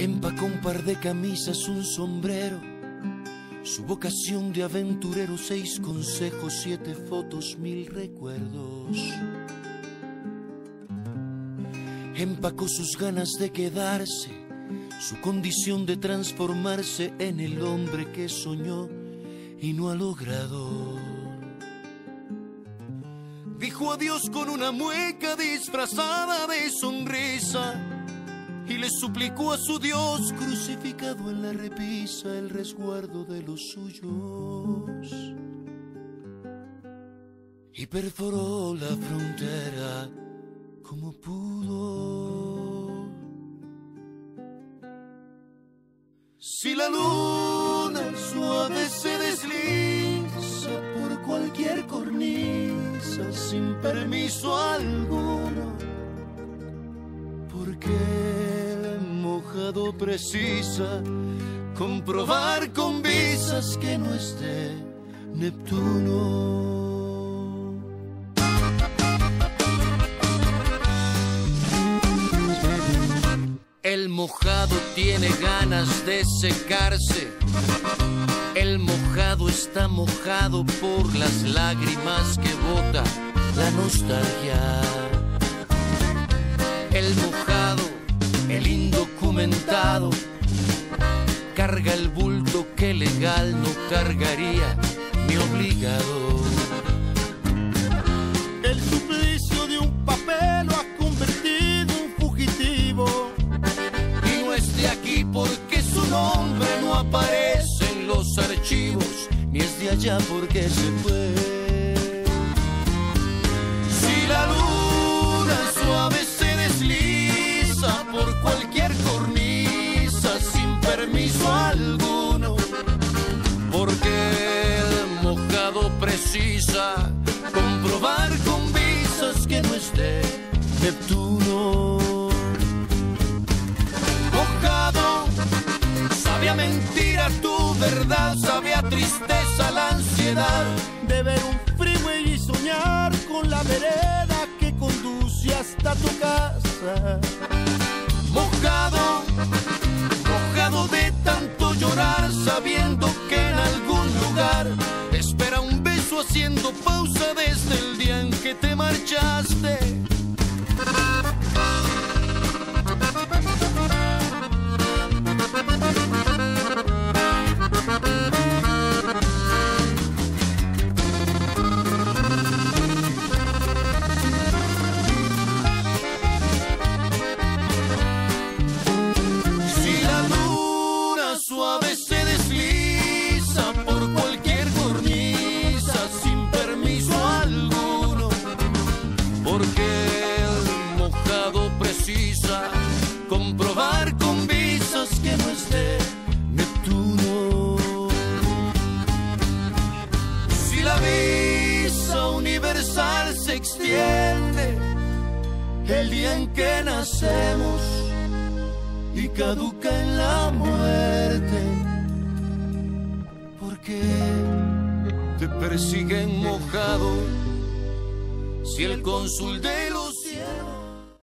Empacó un par de camisas, un sombrero, su vocación de aventurero, seis consejos, siete fotos, mil recuerdos. Empacó sus ganas de quedarse, su condición de transformarse en el hombre que soñó y no ha logrado. Dijo adiós con una mueca disfrazada de sonrisa le suplicó a su Dios crucificado en la repisa el resguardo de los suyos. Y perforó la frontera como pudo. Si la luna suave se desliza por cualquier cornisa sin permiso alguno, precisa comprobar con visas que no esté Neptuno. El mojado tiene ganas de secarse. El mojado está mojado por las lágrimas que bota la nostalgia. Carga el bulto que legal no cargaría mi obligado. El suplicio de un papel lo ha convertido en fugitivo. Y no es de aquí porque su nombre no aparece en los archivos, ni es de allá porque se fue. Neptuno. Mojado, sabe a mentira tu verdad, sabe a tristeza la ansiedad. De ver un freeway y soñar con la vereda que conduce hasta tu casa. Mojado, mojado de tanto llorar, sabiendo que en algún lugar espera un beso haciendo pausa desde el día en que te marchaste. Comprobar con visas que no esté Neptuno. Si la visa universal se extiende el día en que nacemos y caduca en la muerte. Porque te persiguen mojado si el cónsul de